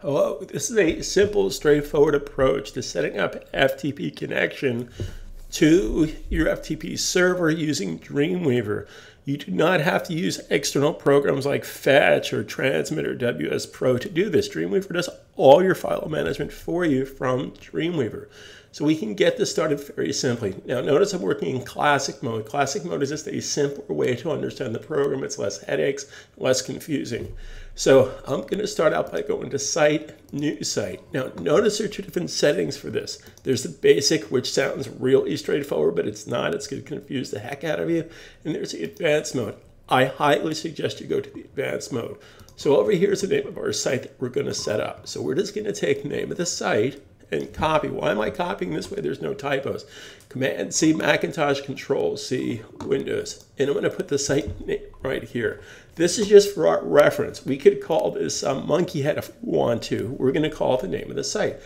Hello, this is a simple, straightforward approach to setting up FTP connection to your FTP server using Dreamweaver. You do not have to use external programs like Fetch or Transmit or WS Pro to do this. Dreamweaver does all your file management for you from Dreamweaver. So we can get this started very simply. Now notice I'm working in classic mode. Classic mode is just a simpler way to understand the program. It's less headaches, less confusing. So I'm going to start out by going to Site, New Site. Now notice there are two different settings for this. There's the basic, which sounds really straightforward, but it's not. It's going to confuse the heck out of you. And there's the advanced mode. I highly suggest you go to the advanced mode. So over here is the name of our site that we're going to set up. So we're just going to take name of the site and copy. Why am I copying this way? There's no typos. Command C Macintosh, Control C Windows. And I'm going to put the site name right here. This is just for our reference. We could call this um, monkey head if we want to. We're going to call the name of the site.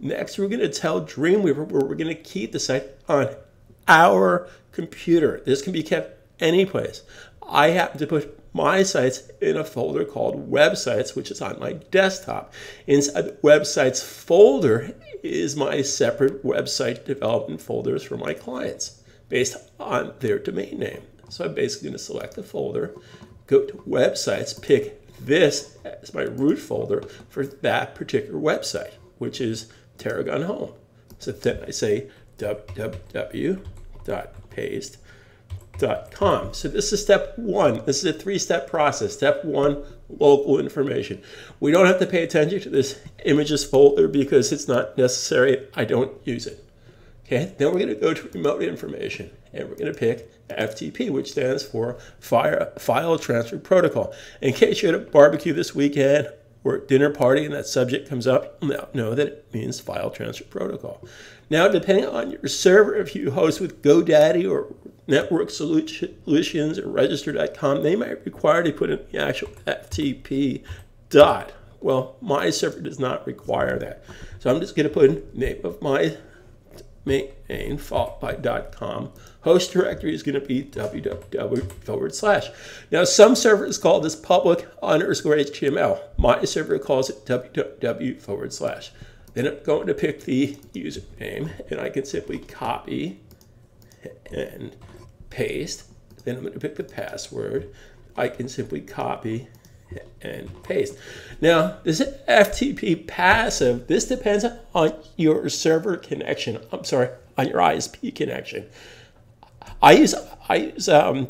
Next, we're going to tell Dreamweaver where we're going to keep the site on our computer. This can be kept any place. I happen to put my sites in a folder called websites, which is on my desktop. Inside the websites folder is my separate website development folders for my clients based on their domain name. So I'm basically going to select the folder, go to websites, pick this as my root folder for that particular website, which is Tarragon Home. So then I say www.paste So this is step one. This is a three-step process. Step one, local information. We don't have to pay attention to this images folder because it's not necessary. I don't use it. Okay, then we're going to go to remote information and we're going to pick FTP, which stands for Fire, File Transfer Protocol. In case you're a barbecue this weekend or dinner party and that subject comes up, now know that it means File Transfer Protocol. Now, depending on your server, if you host with GoDaddy or Network Solutions or Register.com, they might require to put in the actual FTP dot. Well, my server does not require that. So I'm just going to put in name of my main followed by dot .com. Host directory is going to be www forward slash. Now, some servers call this public underscore HTML. My server calls it www forward slash. Then I'm going to pick the username, and I can simply copy and paste. Then I'm going to pick the password. I can simply copy and paste. Now, this FTP passive, this depends on your server connection. I'm sorry, on your ISP connection. I use, I use um,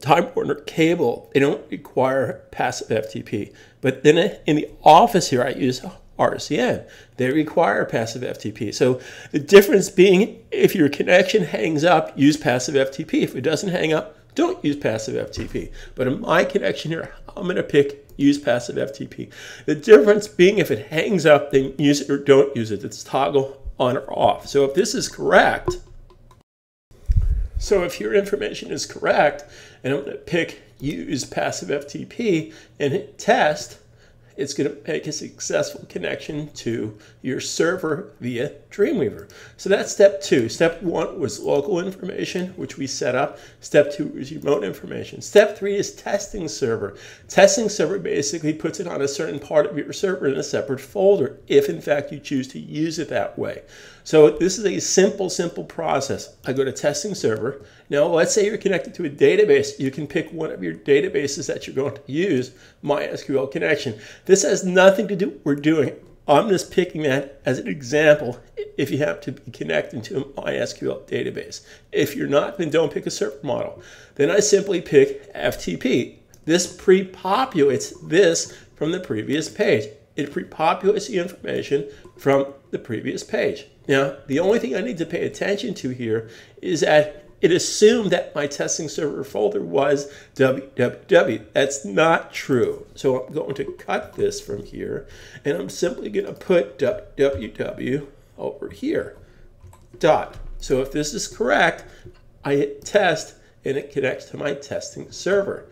Time Warner cable. They don't require passive FTP. But then in the office here, I use RCN. They require passive FTP. So the difference being if your connection hangs up, use passive FTP. If it doesn't hang up, don't use passive FTP. But in my connection here, I'm going to pick use passive FTP. The difference being if it hangs up, then use it or don't use it. It's toggle on or off. So if this is correct, so if your information is correct, and I'm going to pick use passive FTP and hit test, it's going to make a successful connection to your server via Dreamweaver. So that's step two. Step one was local information, which we set up. Step two is remote information. Step three is testing server. Testing server basically puts it on a certain part of your server in a separate folder, if in fact you choose to use it that way. So this is a simple, simple process. I go to testing server. Now, let's say you're connected to a database. You can pick one of your databases that you're going to use, MySQL connection. This has nothing to do with what we're doing. I'm just picking that as an example if you have to be connected to a MySQL database. If you're not, then don't pick a server model. Then I simply pick FTP. This pre-populates this from the previous page. It pre-populates the information from the previous page. Now, the only thing I need to pay attention to here is that it assumed that my testing server folder was www. That's not true. So I'm going to cut this from here, and I'm simply going to put www over here. Dot. So if this is correct, I hit test, and it connects to my testing server.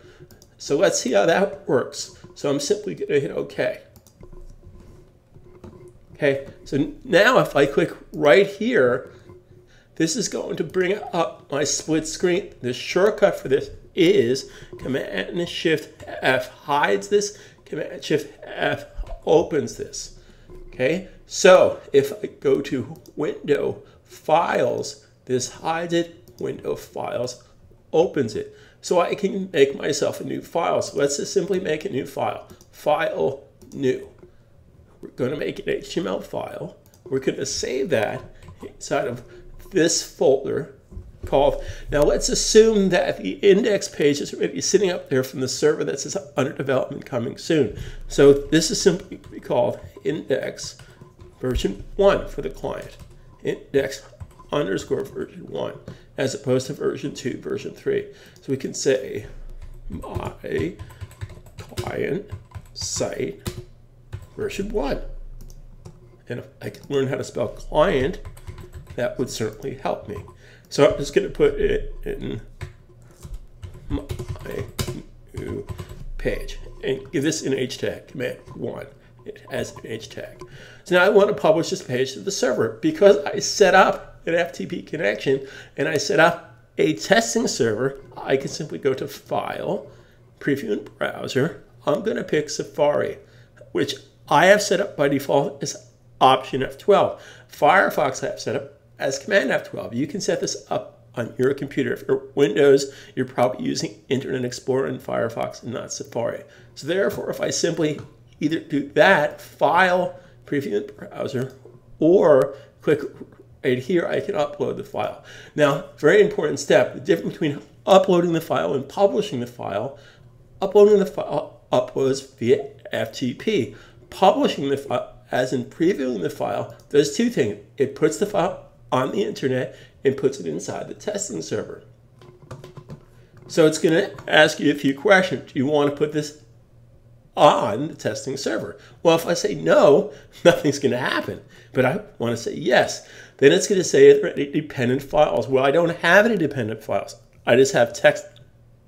So let's see how that works. So I'm simply going to hit OK. Okay, so now if I click right here, this is going to bring up my split screen. The shortcut for this is Command Shift F hides this, Command Shift F opens this. Okay, so if I go to Window, Files, this hides it, Window, Files, opens it. So I can make myself a new file. So let's just simply make a new file. File, new. We're going to make an HTML file. We're going to save that inside of this folder called. Now let's assume that the index page is already sitting up there from the server that says under development coming soon. So this is simply called index version 1 for the client. Index underscore version 1 as opposed to version 2, version 3. So we can say my client site version 1. And if I could learn how to spell client, that would certainly help me. So I'm just going to put it in my new page and give this an H tag, command 1. It has an H tag. So now I want to publish this page to the server because I set up an FTP connection and I set up a testing server. I can simply go to File, Preview in Browser. I'm going to pick Safari, which I have set up by default as Option F12. Firefox I have set up as Command F12. You can set this up on your computer. If you're Windows, you're probably using Internet Explorer and Firefox and not Safari. So therefore, if I simply either do that, file, preview in browser, or click right here, I can upload the file. Now, very important step, the difference between uploading the file and publishing the file, uploading the file uploads via FTP. Publishing the file, as in previewing the file, does two things. It puts the file on the internet and puts it inside the testing server. So it's going to ask you a few questions. Do you want to put this on the testing server? Well, if I say no, nothing's going to happen. But I want to say yes. Then it's going to say any dependent files. Well, I don't have any dependent files. I just have text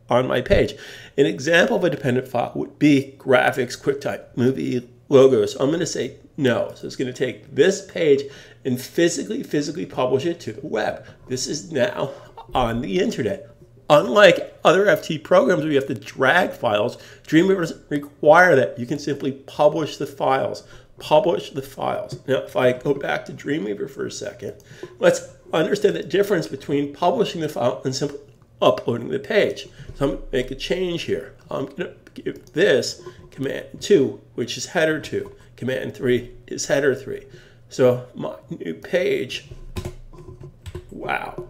on my page. An example of a dependent file would be graphics, QuickTime, movie, logos. I'm going to say no. So it's going to take this page and physically, physically publish it to the web. This is now on the internet. Unlike other FT programs where you have to drag files, Dreamweaver doesn't require that. You can simply publish the files. Publish the files. Now, if I go back to Dreamweaver for a second, let's understand the difference between publishing the file and simply uploading the page. So I'm going to make a change here. I'm going to give this command 2, which is header 2. Command 3 is header 3. So my new page, wow.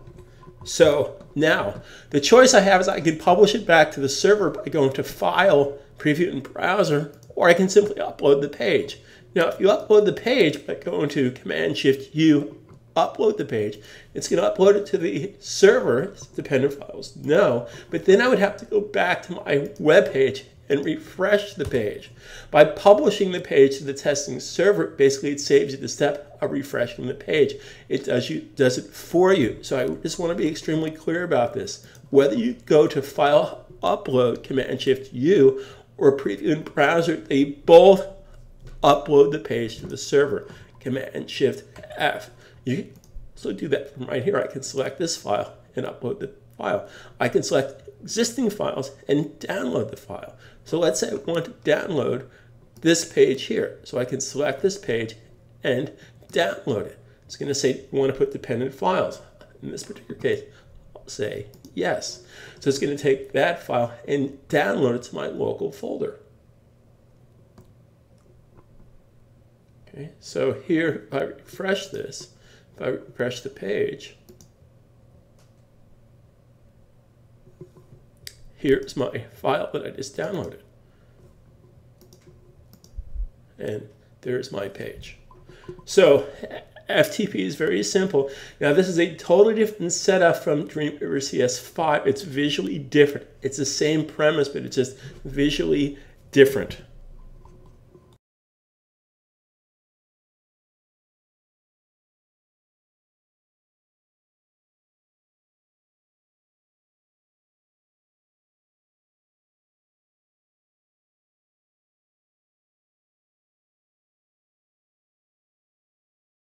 So now the choice I have is I can publish it back to the server by going to File, Preview in Browser, or I can simply upload the page. Now, if you upload the page by going to Command Shift U, upload the page, it's going to upload it to the server, dependent files, no, but then I would have to go back to my web page and refresh the page. By publishing the page to the testing server, basically it saves you the step of refreshing the page. It does you does it for you. So I just want to be extremely clear about this. Whether you go to File, Upload, Command Shift U, or Preview in Browser, they both upload the page to the server. Command Shift F. You also do that from right here. I can select this file and upload the file. I can select existing files and download the file. So let's say I want to download this page here. So I can select this page and download it. It's going to say you want to put dependent files. In this particular case, I'll say yes. So it's going to take that file and download it to my local folder. Okay, so here, if I refresh this, if I refresh the page, here's my file that I just downloaded. And there's my page. So FTP is very simple. Now this is a totally different setup from Dreamweaver CS5. It's visually different. It's the same premise, but it's just visually different.